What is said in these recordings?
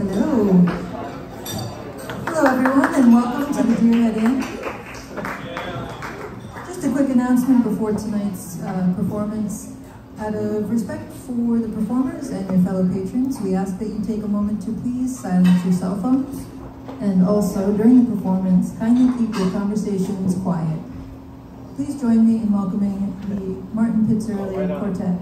Hello. Hello, everyone, and welcome to the Deer Head Inn. Just a quick announcement before tonight's uh, performance. Out of respect for the performers and your fellow patrons, we ask that you take a moment to please silence your cell phones. And also, during the performance, kindly keep your conversations quiet. Please join me in welcoming the Martin Pizzarelli Quartet.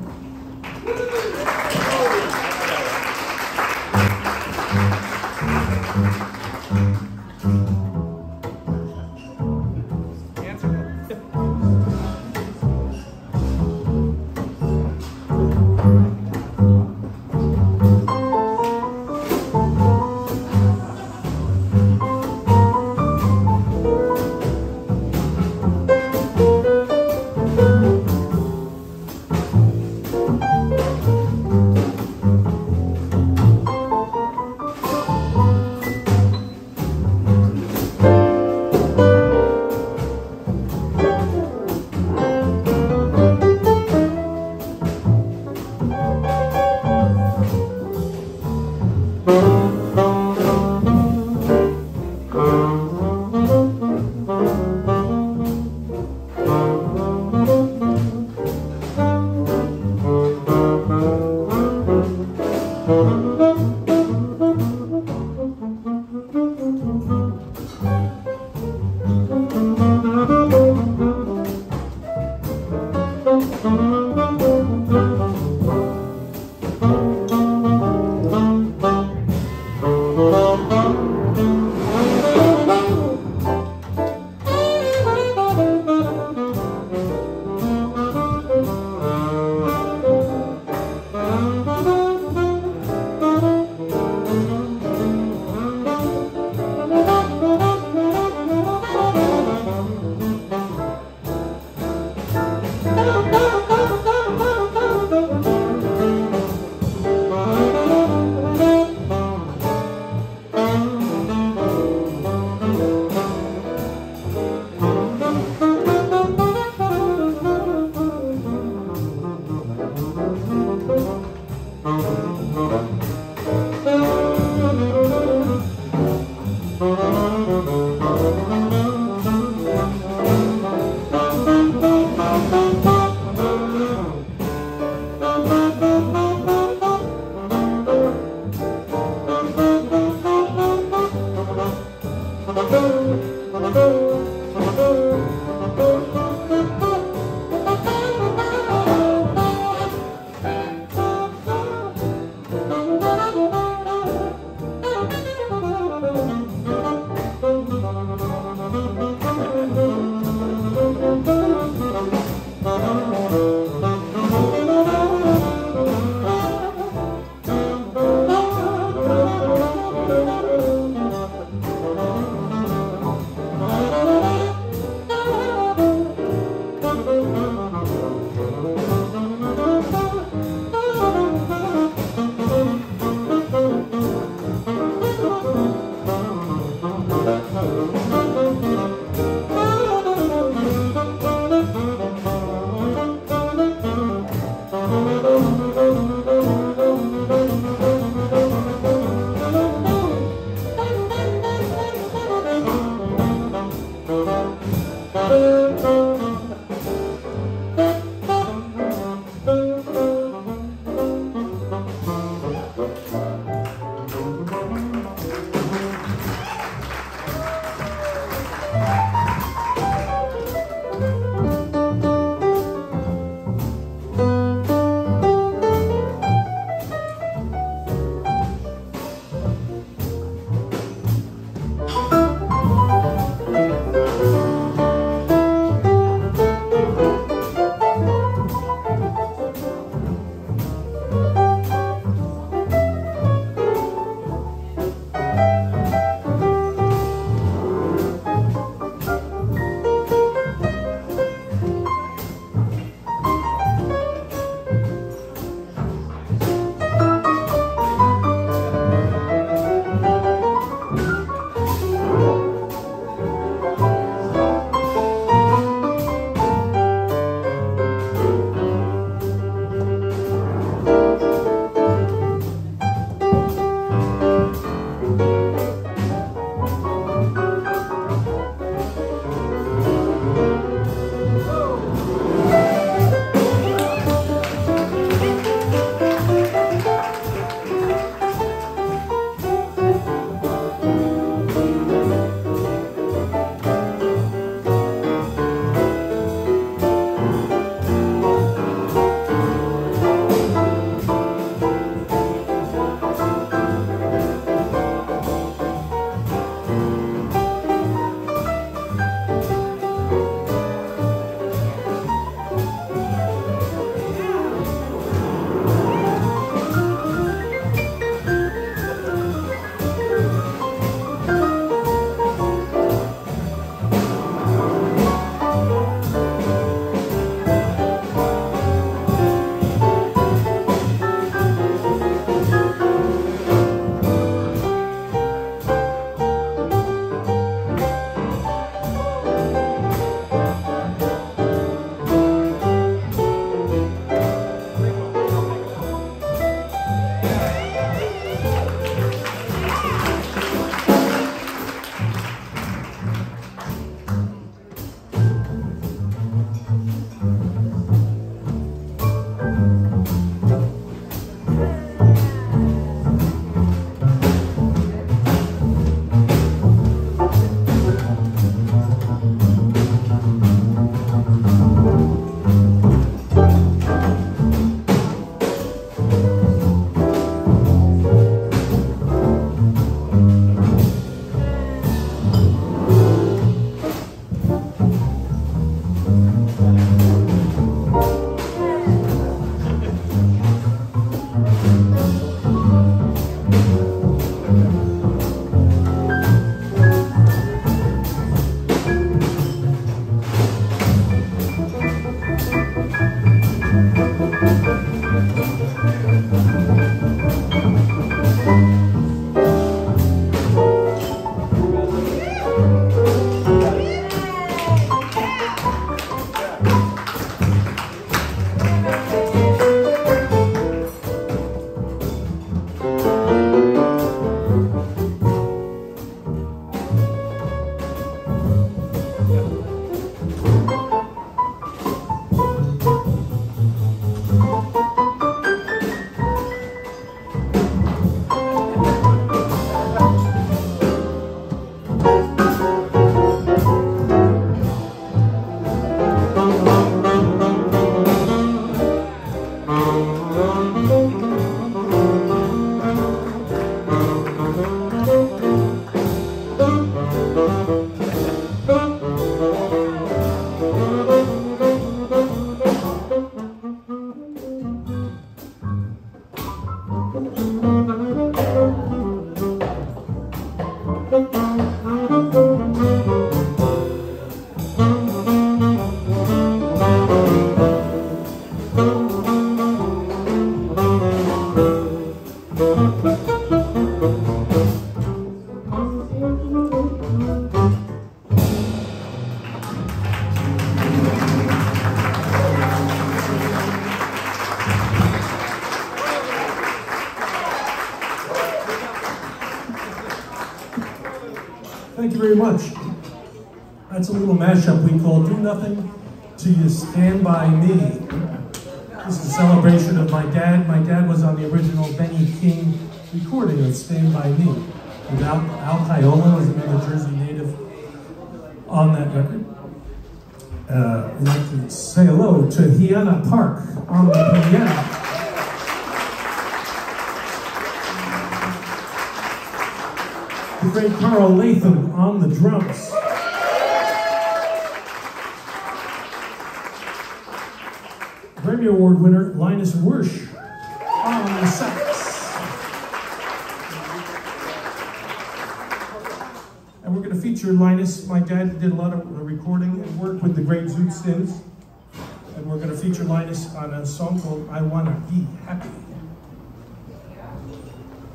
And we're going to feature Linus on a song called I Wanna Be Happy.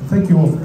Thank you all.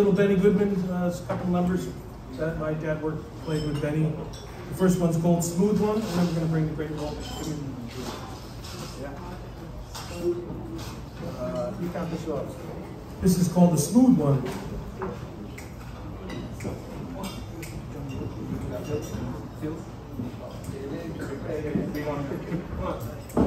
Little Benny Goodman, uh, a couple numbers that my dad worked, played with Benny. The first one's called Smooth One, and then we're gonna bring the great Walt. Yeah. Uh, you count this off. This is called the Smooth One. Feel? We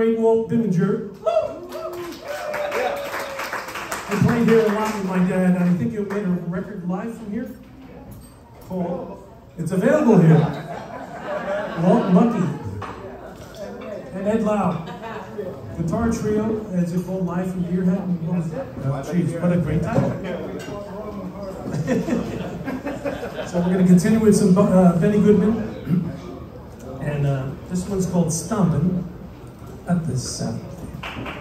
Bibinger. I played here a lot with my dad, I think you made a record live from here. It's available here. Walt Bucky and Ed Laub. Guitar trio, as it called, live from Deer Head. Oh, Jeez, what a great title. so we're going to continue with some uh, Benny Goodman. And uh, this one's called Stompin' at the South.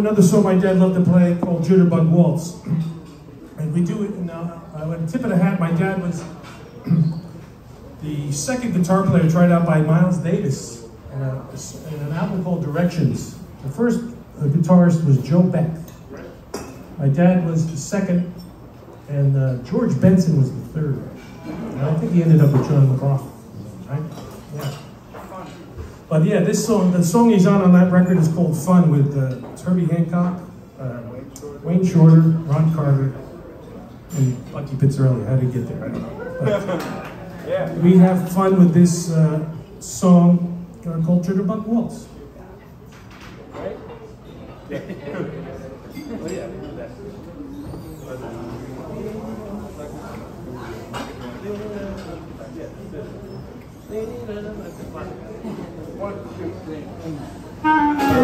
Another song my dad loved to play called Jitterbug Waltz. And we do it uh, at the tip of the hat. My dad was the second guitar player tried out by Miles Davis in, a, in an album called Directions. The first uh, guitarist was Joe Beck. My dad was the second, and uh, George Benson was the third. And I think he ended up with John McLaughlin. But yeah, this song, the song he's on on that record is called Fun with uh, Herbie Hancock, uh, Wayne Shorter, Ron Carter, and Bucky Pizzarelli. How did he get there? I don't know. But Yeah. we have fun with this uh, song uh, called Jitterbug Waltz. Right? Yeah. oh, yeah. That. One, two, three.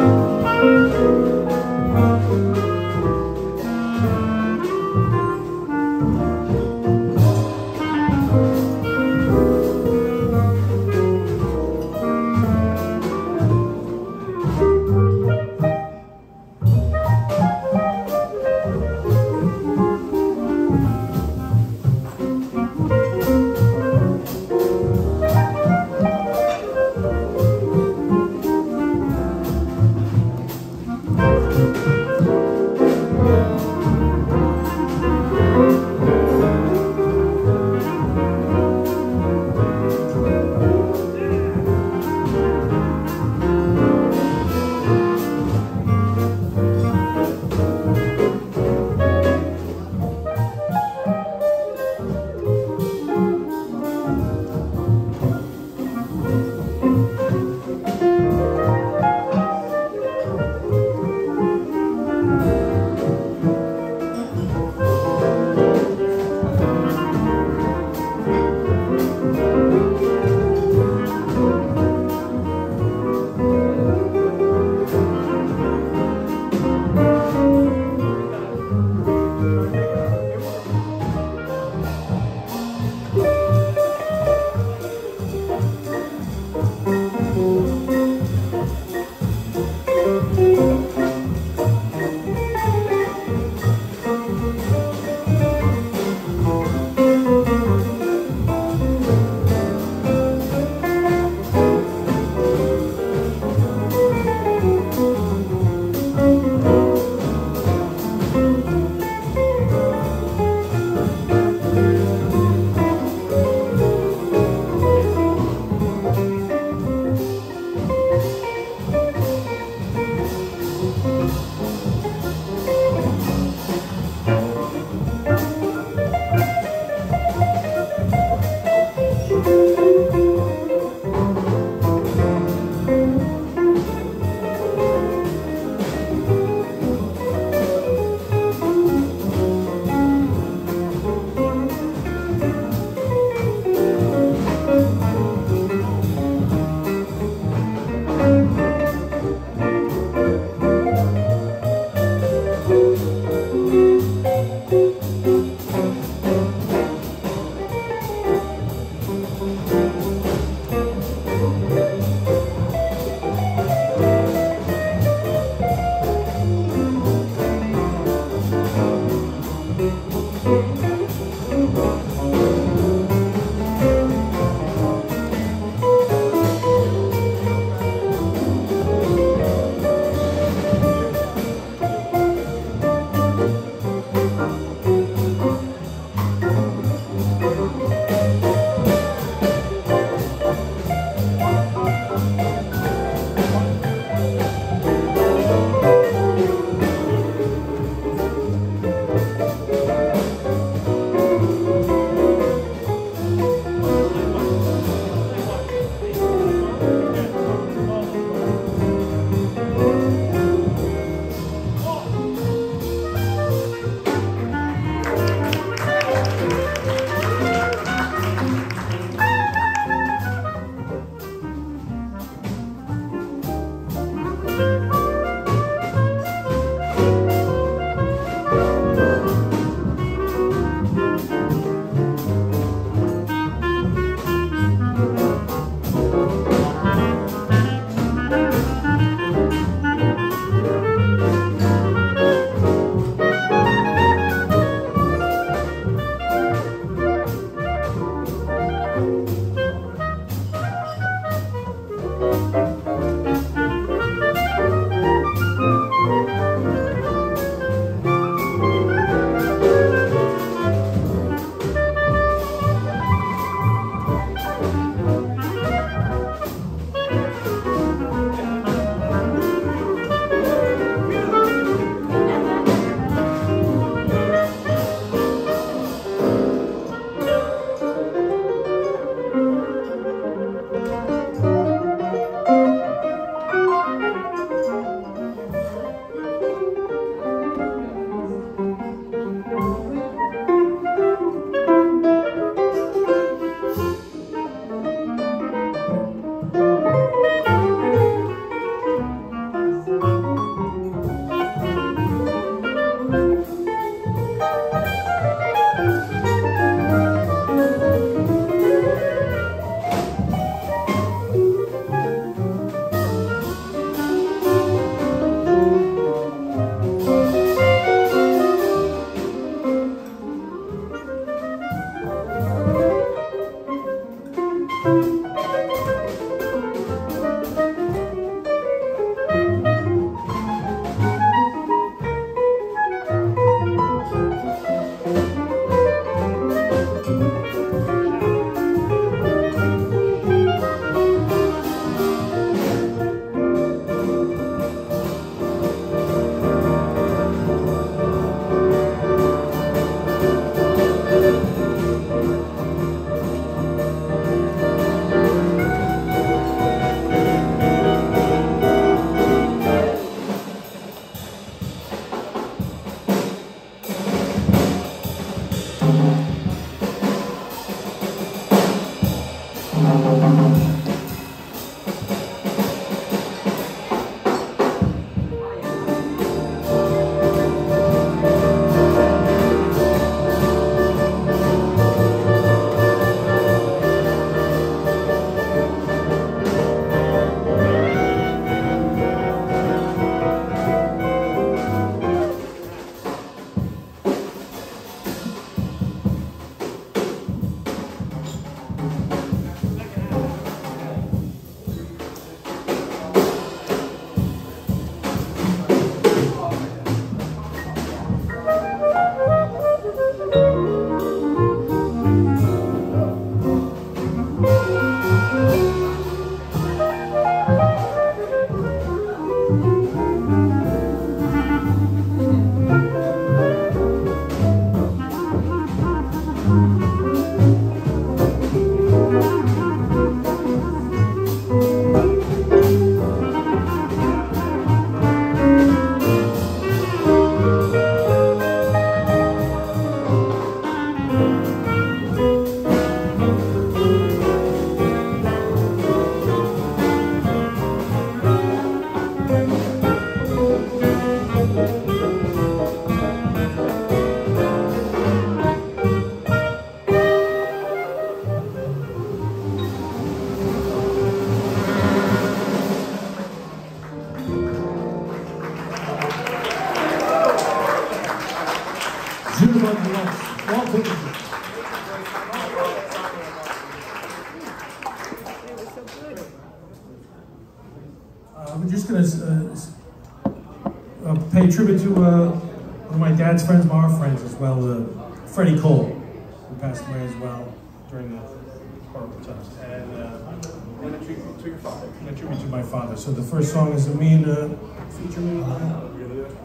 Tribute to my father. So the first song is uh, featuring uh,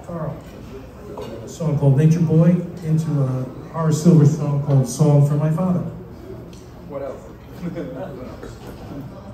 Karl. A song called Nature Boy into a Horace Silver song called Song for My Father. What else?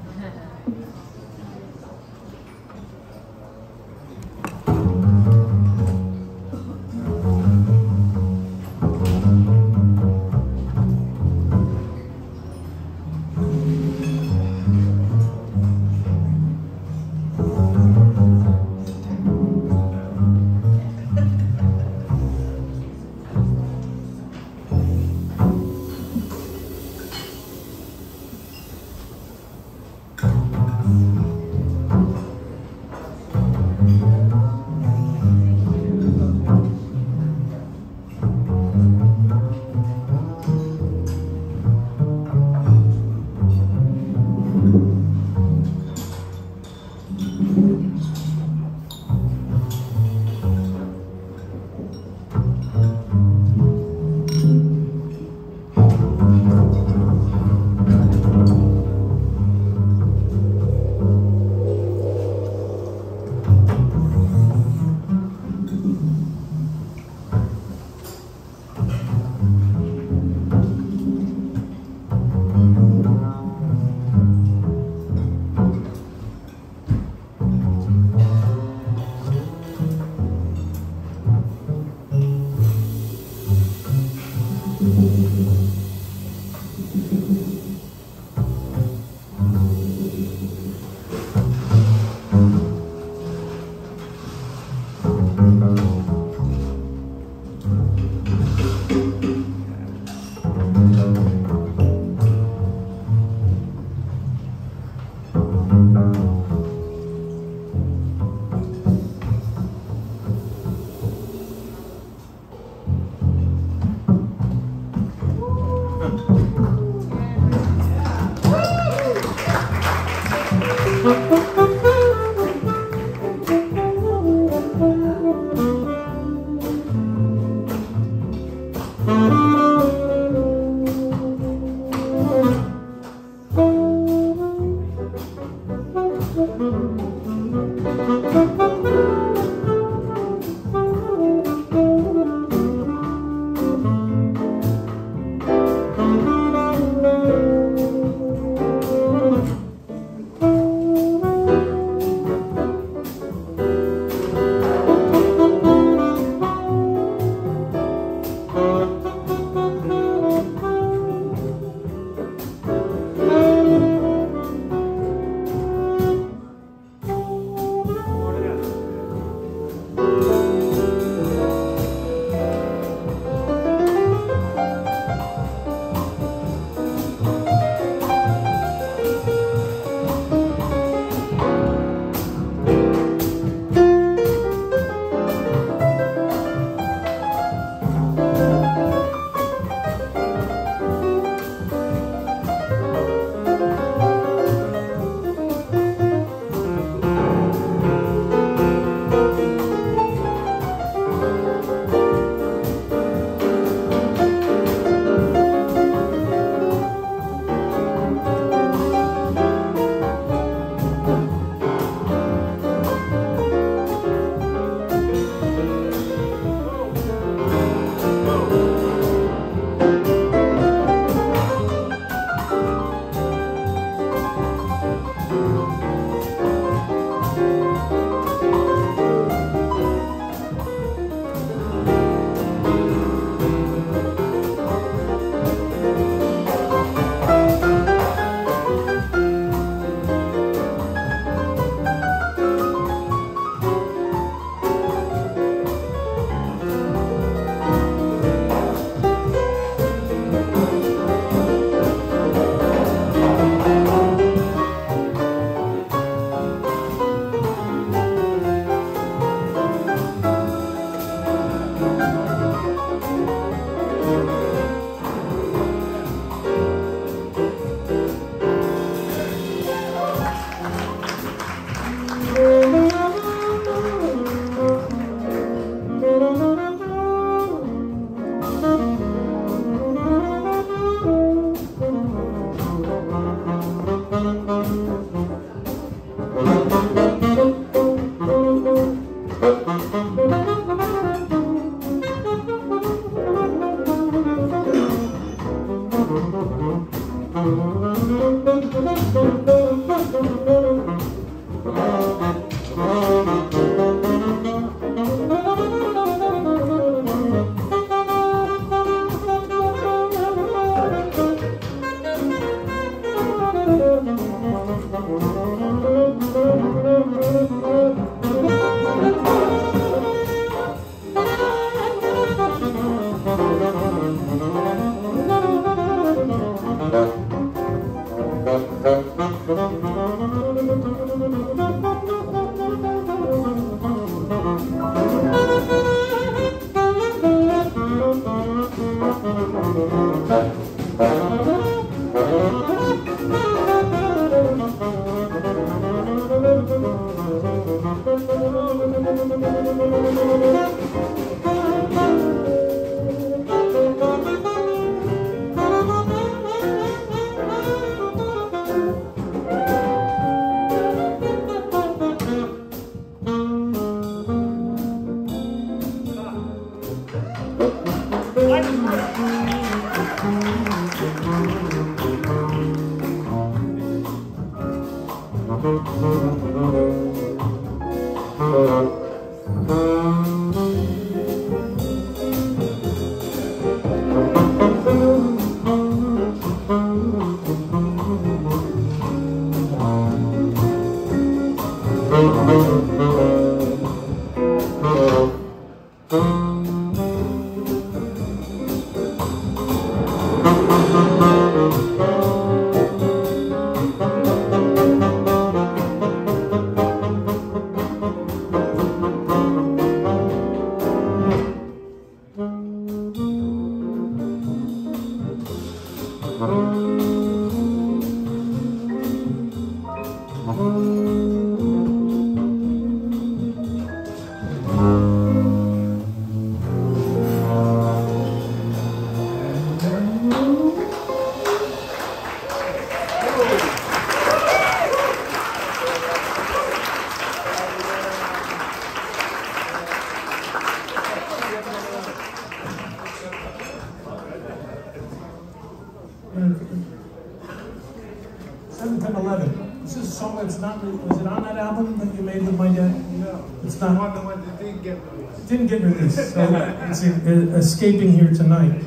escaping here tonight.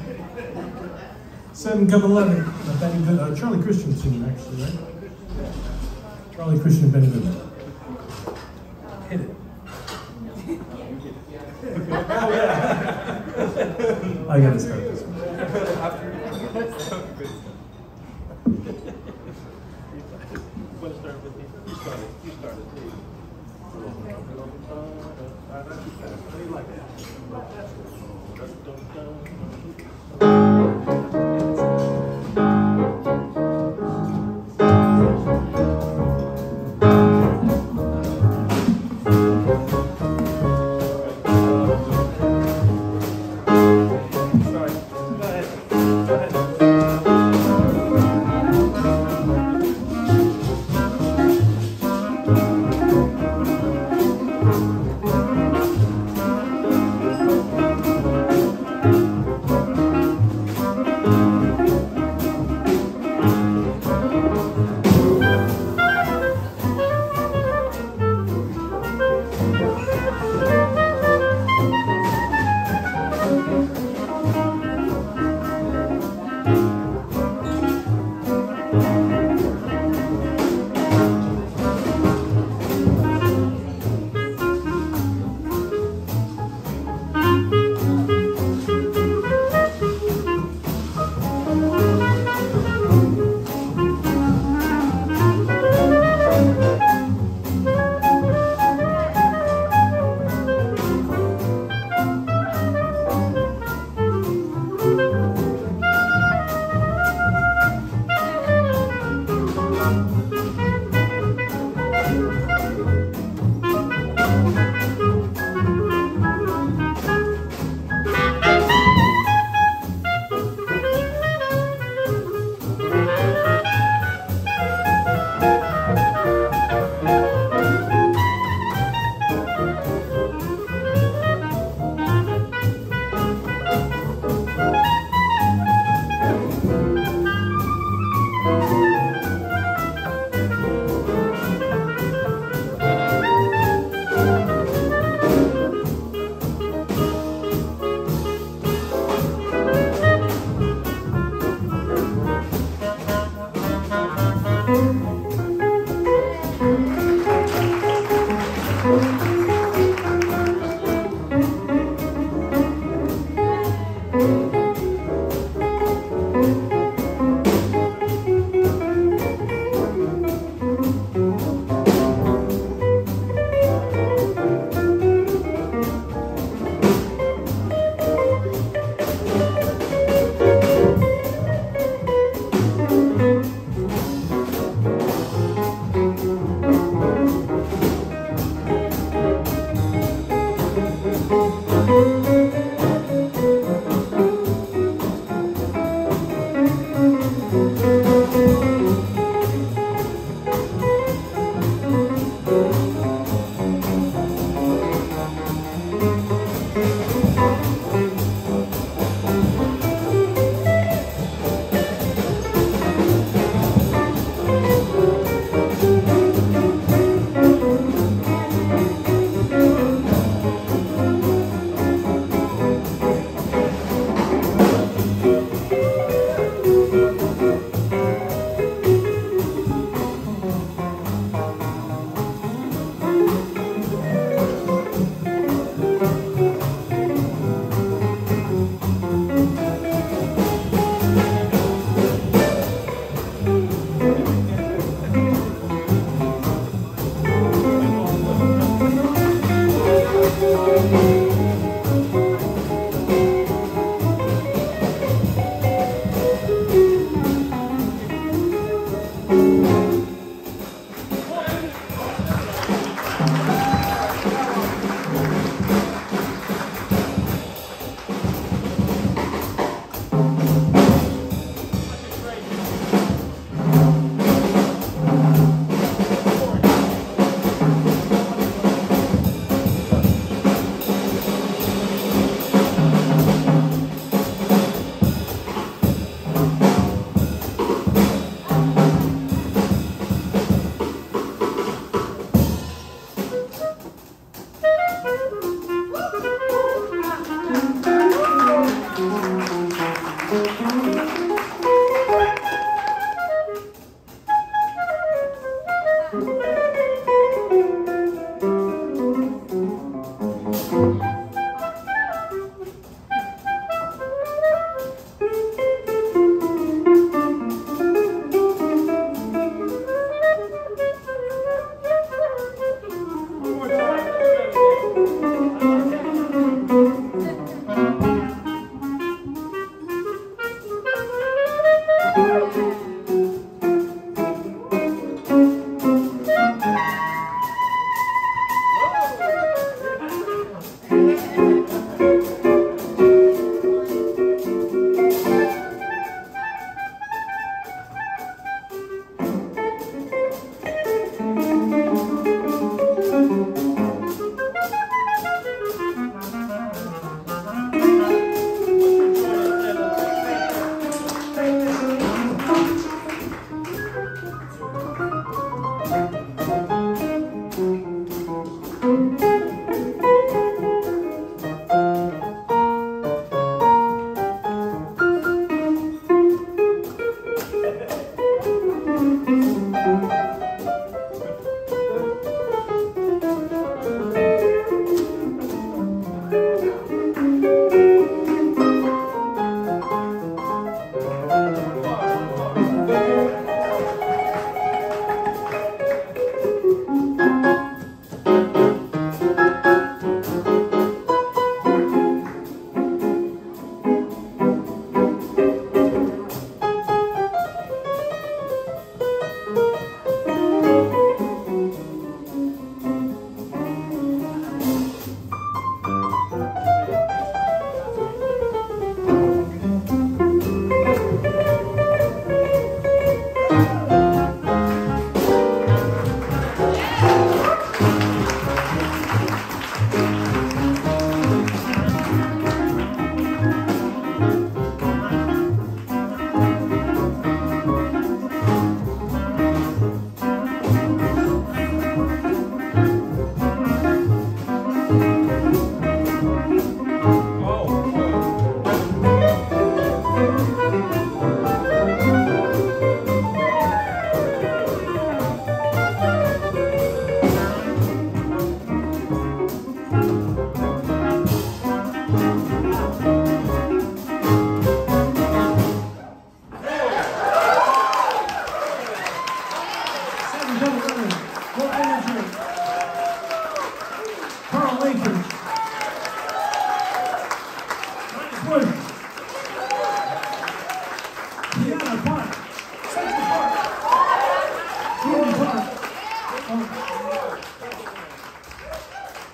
Seven come eleven. Uh, Benny Good, uh, Charlie Christian tune, actually, right? Charlie Christian and Benny Goodman. Hit it. oh yeah. I gotta start this. one. You started.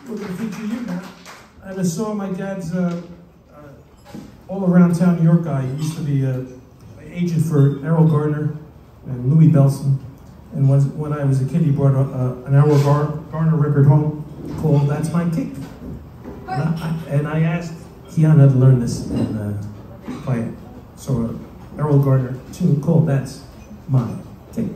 And I saw my dad's uh, uh, all around town New York guy. He used to be uh, an agent for Erroll Garner and Louis Bellson. And when, when I was a kid, he brought a, uh, an Erroll Gar- Garner record home called "That's My Kick." And I, and I asked Hyuna to learn this and uh, play it. So, uh, Erroll Garner tune called "That's My Kick."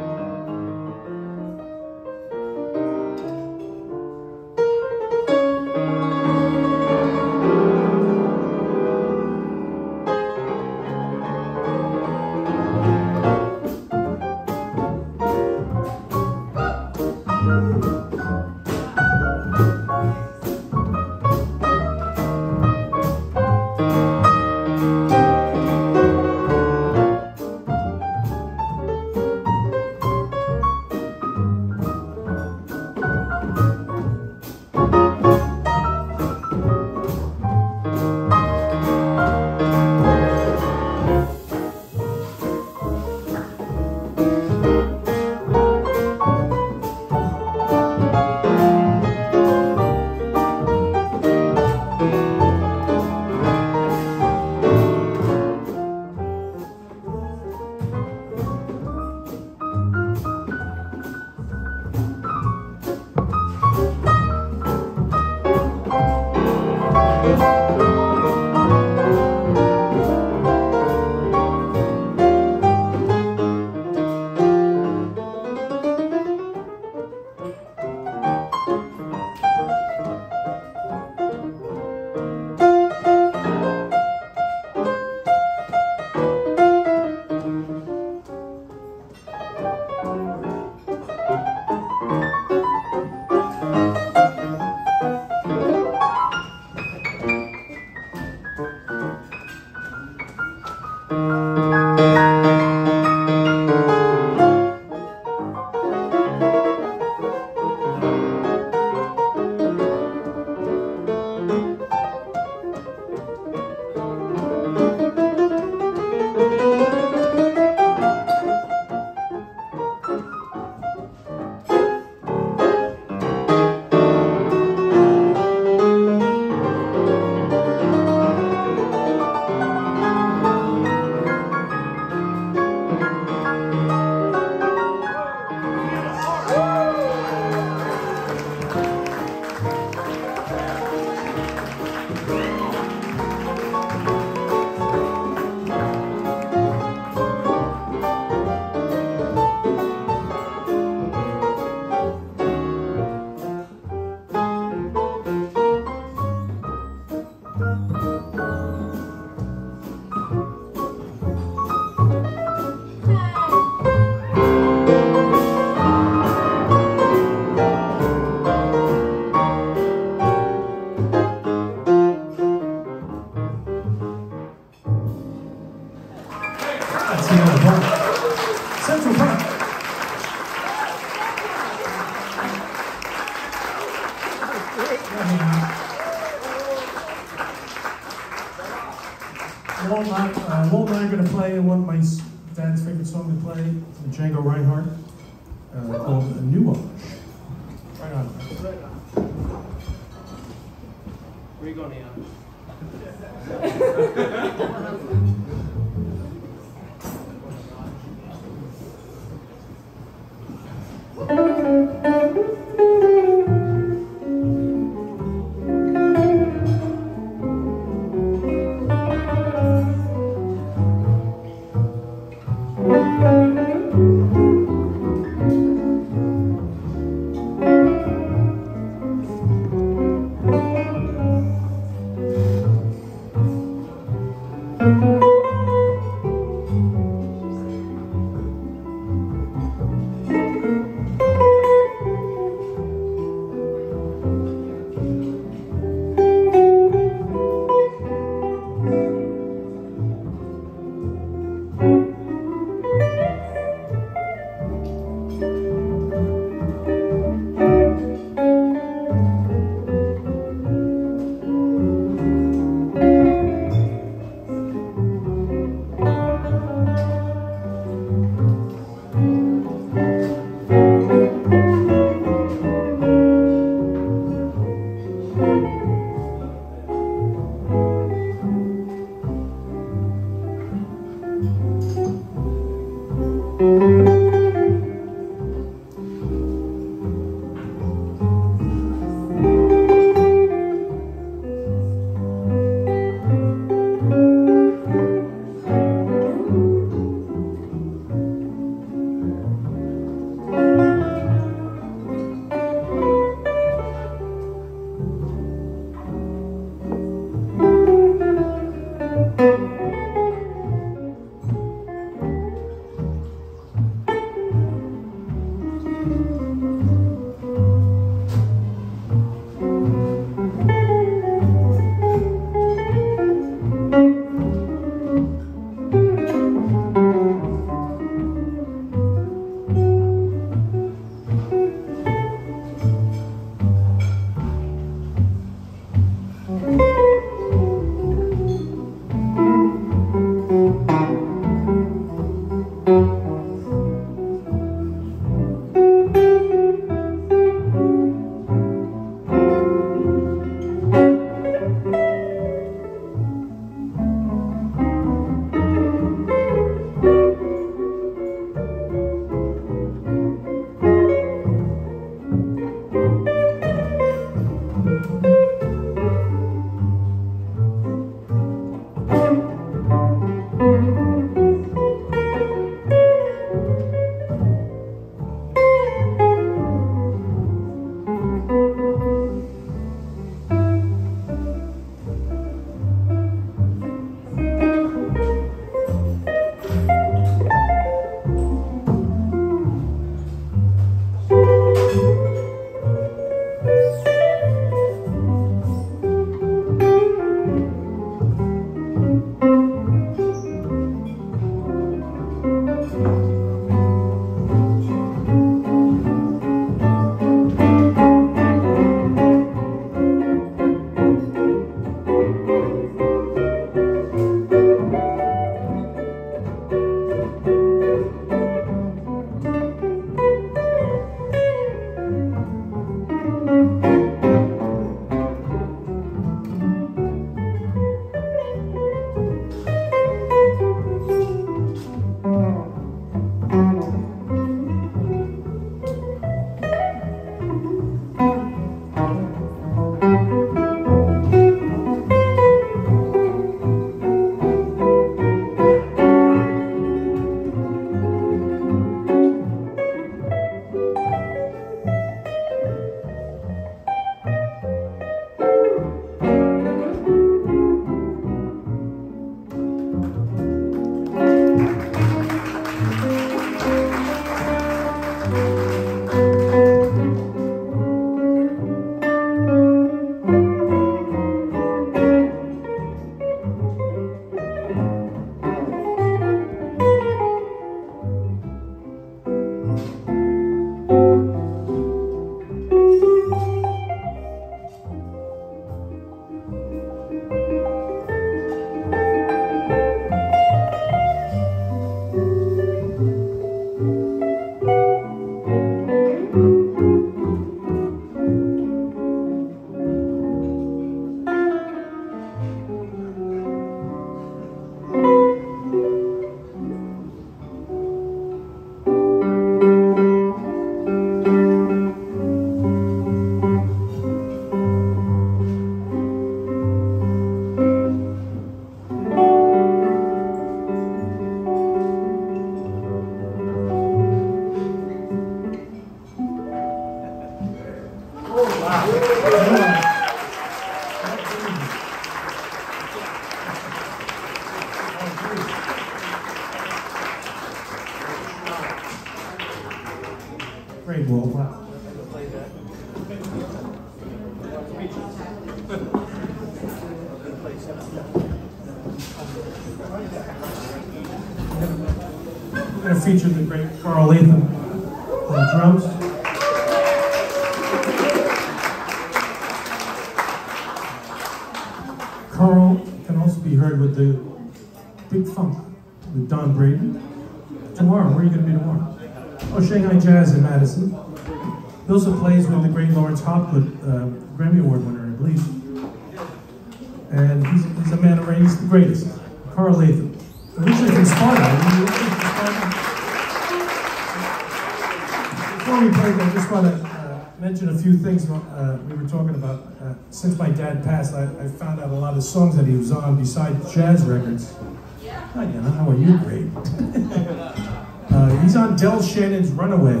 Before we play, I just want to uh, mention a few things uh, we were talking about. Uh, since my dad passed, I, I, found out a lot of songs that he was on besides jazz records. Hi, Anna, how are you? Great. Uh, he's on Del Shannon's Runaway.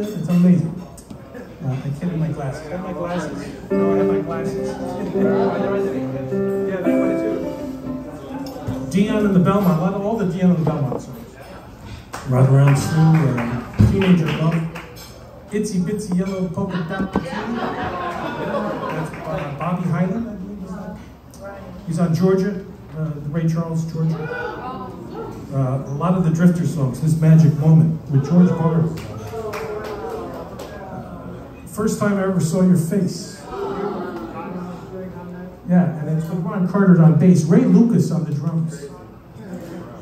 It's amazing. Uh, I can't have my glasses. I have my glasses. No, I have my glasses. yeah, that one too. Dion and the Belmont. A lot of all the Dion and the Belmont songs. Run Around Sue, uh, Teenager Love, Itsy Bitsy Yellow Polka Dot That's uh, Bobby Hyland, I believe he's on. Georgia, uh, the Ray Charles, Georgia uh, a lot of the Drifter songs, This Magic Moment, with George Barnes. First time I ever saw your face. Yeah, and it's with Ron Carter on bass, Ray Lucas on the drums.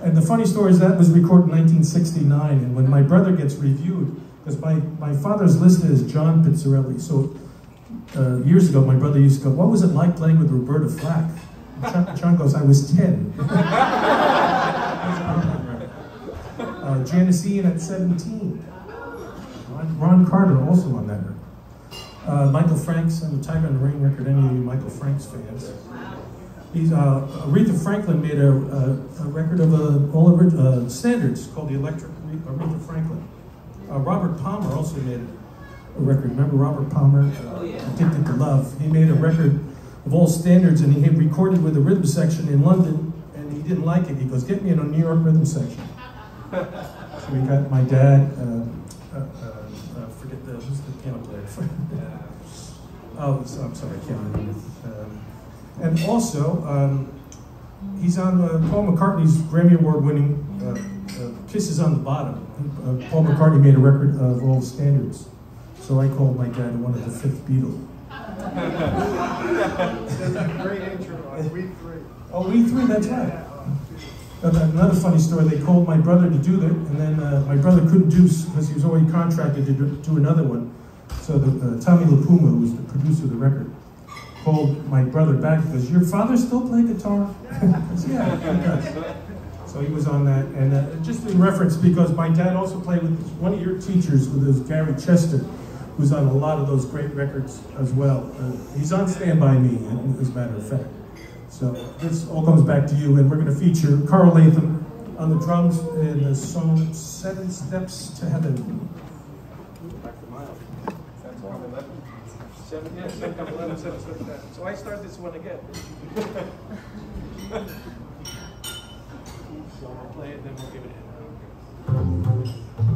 And the funny story is that was recorded in 1969, and when my brother gets reviewed, because my, my father's listed as John Pizzarelli, so uh, years ago my brother used to go, what was it like playing with Roberta Flack? John, John goes, I was 10. uh, Janis Ian at 17. Ron Carter also on that record. Uh, Michael Franks on the Tiger and the Rain record, any of you Michael Franks fans. He's, uh, Aretha Franklin made a, a, a record of uh, all of uh, standards called The Electric Aretha Franklin. Uh, Robert Palmer also made a record. Remember Robert Palmer? Oh, yeah. Addicted to Love. He made a record of all standards and he had recorded with the rhythm section in London and he didn't like it. He goes, get me in a New York rhythm section so we got my dad, uh, uh, uh, forget the, who's the piano player? oh, I'm sorry, I can't remember. And also, um, he's on uh, Paul McCartney's Grammy Award winning uh, uh, Kisses on the Bottom. Paul McCartney made a record of all the standards. So I called my dad one of the fifth Beatle. That's a great intro on week three. Oh, We three, that's right. Another funny story, they called my brother to do it, and then uh, my brother couldn't do, it because he was already contracted to do another one. So the, uh, Tommy LiPuma, who was the producer of the record, called my brother back because your father still play guitar? said, yeah, he does. So he was on that. And uh, just in reference, because my dad also played with one of your teachers, with was Gary Chester, who's on a lot of those great records as well. Uh, he's on Stand By Me, as a matter of fact. So this all comes back to you, and we're going to feature Karl Latham on the drums in the song Seven Steps to Heaven. Seven, yeah, seven, couple. So I start this one again. so we'll play it, then we'll give it in.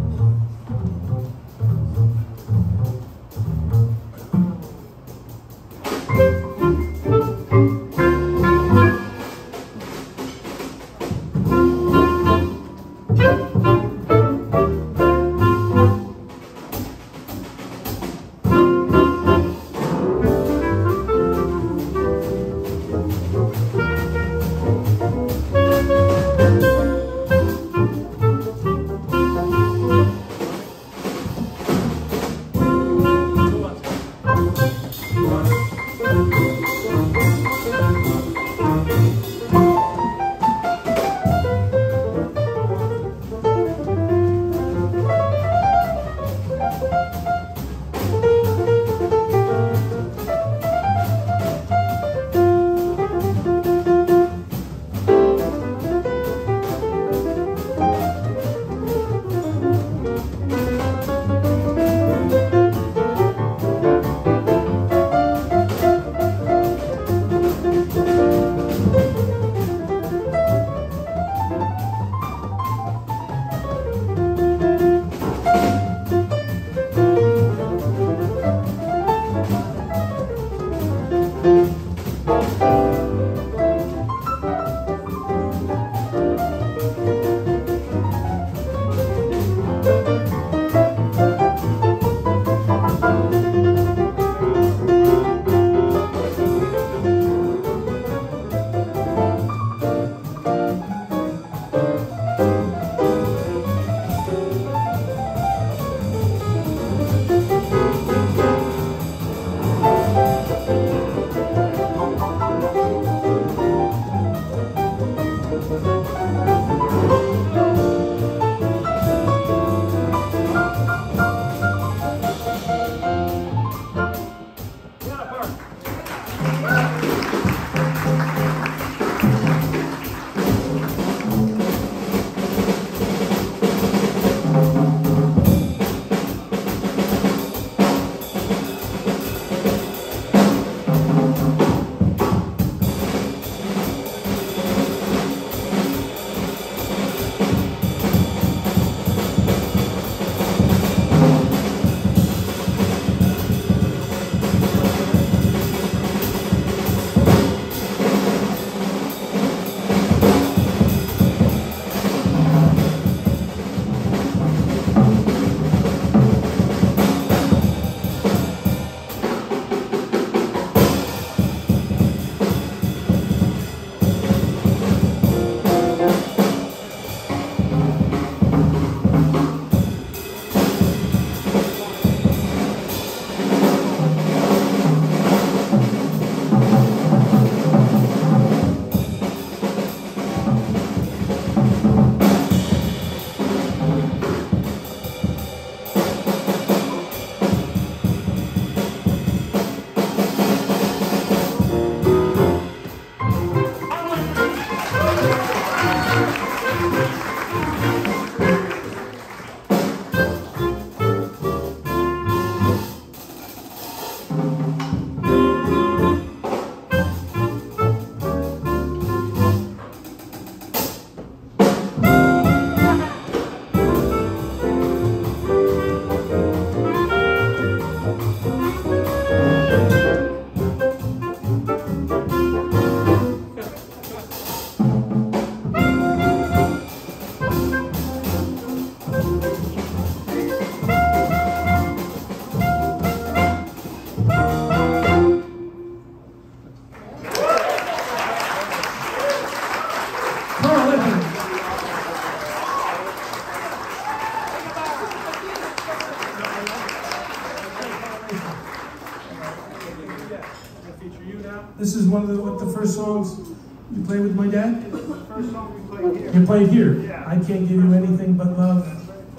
First songs you played with my dad? This the first song we played here. You played here. Yeah. I can't give you anything but love,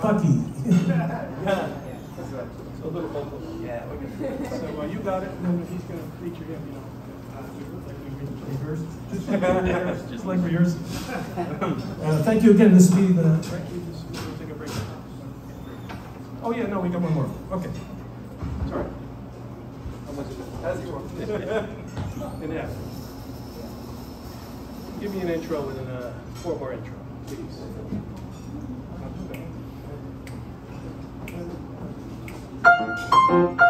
Bucky. So a little vocal. Yeah. So uh, you got it, and then he's gonna feature him, you know. Uh, like we Rehearsed. Just like rehearsed. Just like rehearsed. Uh, thank you again. This will be the. Right, we just, we'll take a break. Oh, yeah, no, we got one more. Okay. Sorry. How much is it? As you want. In half. Give me an intro and then uh, four more intro, please. Bucky.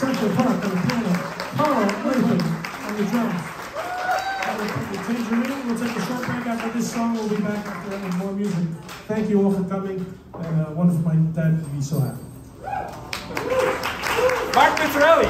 Central Park on the piano, Karl Latham on the drums. Tangerine. We'll take a short break after this song. We'll be back after with more music. Thank you all for coming, and uh, wonderful my dad to be so happy. Martin Pizzarelli.